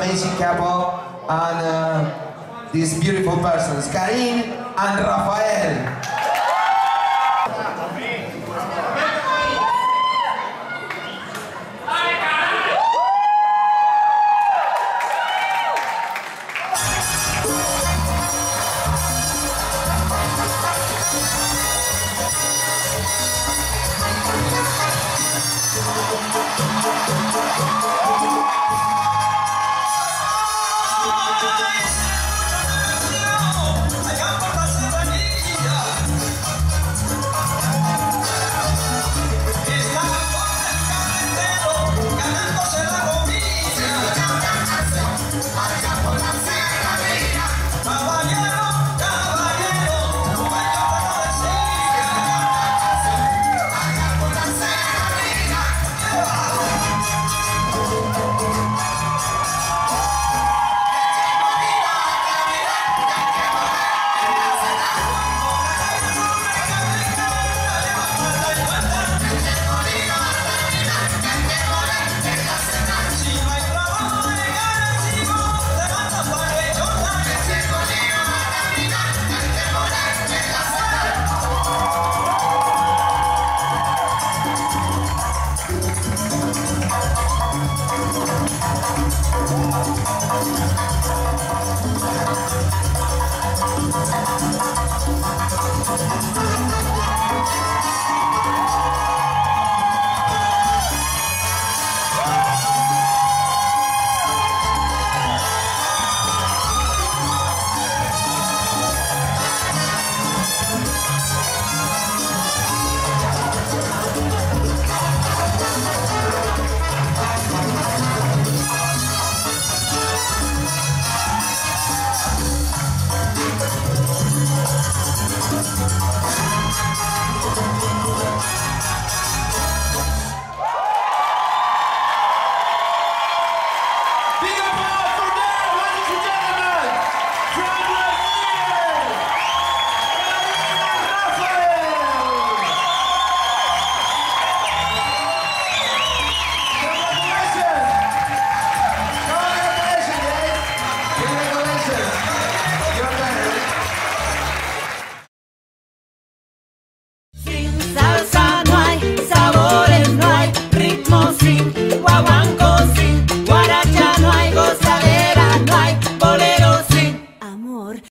amazing couple and uh, these beautiful persons, Karin and Rafael. boys.